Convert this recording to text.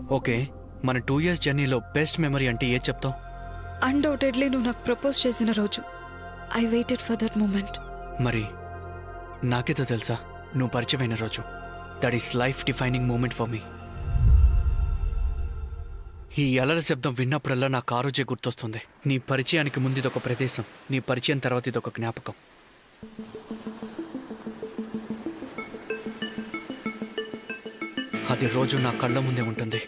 Okay మన two years జర్నీలో best memory అంటే ఏ చెప్తావు? అన్డౌటెడ్లీ నువ్వు నాకు ప్రపోజ్ చేసిన రోజు. I waited for that moment మరి నాకేదో తెలుసా? నువ్వు పరిచయమైన రోజు. That is life defining moment for me ఈ అలల శబ్దం విన్నప్పుడల్లా నాకు ఆ రోజే గుర్తొస్తుంది. నీ పరిచయానికి ముందు ఇదొక ప్రదేశం. నీ పరిచయం తర్వాత ఇదొక జ్ఞాపకం. అది రోజు నా కళ్ళ ముందే ఉంటుంది.